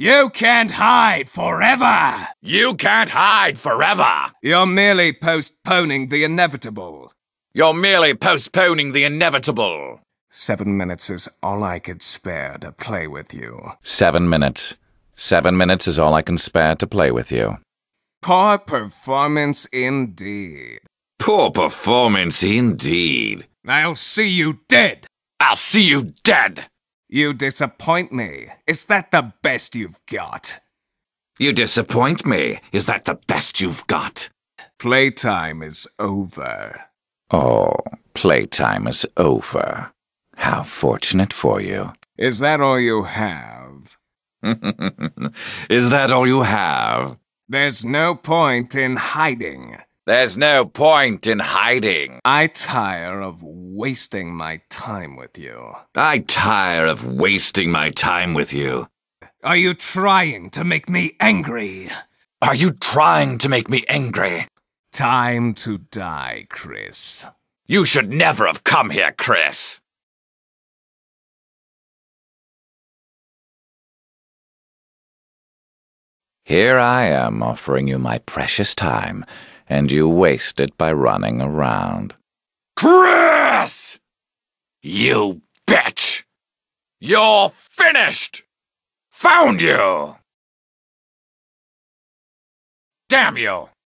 You can't hide forever! You can't hide forever! You're merely postponing the inevitable. You're merely postponing the inevitable. Seven minutes is all I could spare to play with you. Seven minutes. Seven minutes is all I can spare to play with you. Poor performance indeed. Poor performance indeed. I'll see you dead. I'll see you dead. You disappoint me. Is that the best you've got? You disappoint me. Is that the best you've got? Playtime is over. Oh, playtime is over. How fortunate for you. Is that all you have? is that all you have? There's no point in hiding. There's no point in hiding. I tire of wasting my time with you. I tire of wasting my time with you. Are you trying to make me angry? Are you trying to make me angry? Time to die, Chris. You should never have come here, Chris. Here I am offering you my precious time, and you waste it by running around. Chris! You bitch! You're finished! Found you! Damn you!